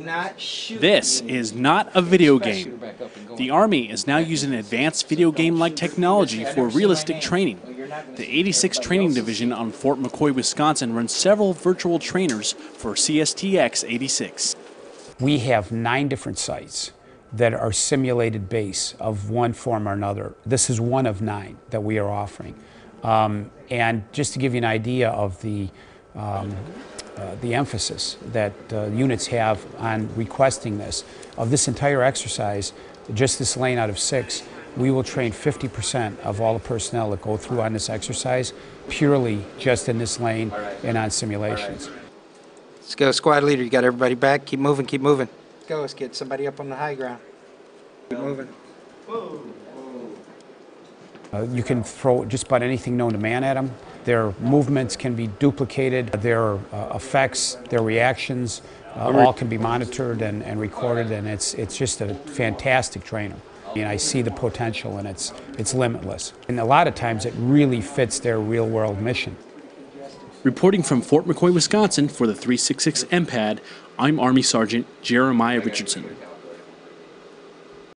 Not shoot This is not a video game. back up and go. The Army is now using advanced video game like technology for realistic training. The 86th Training Division on Fort McCoy, Wisconsin runs several virtual trainers for CSTX 86. We have nine different sites that are simulated base of one form or another. This is one of nine that we are offering. Um, and just to give you an idea of the, um, uh, the emphasis that uh, units have on requesting this, of this entire exercise, just this lane out of six, we will train 50% of all the personnel that go through on this exercise purely just in this lane and on simulations. Let's go, squad leader. You got everybody back. Keep moving, keep moving. Let's go. Let's get somebody up on the high ground. Keep moving. Uh, you can throw just about anything known to man at them. Their movements can be duplicated, their uh, effects, their reactions, uh, all can be monitored and, and recorded, and it's, it's just a fantastic trainer. And I see the potential, and it's, it's limitless. And a lot of times it really fits their real world mission. Reporting from Fort McCoy, Wisconsin for the 366 MPAD, I'm Army Sergeant Jeremiah Richardson.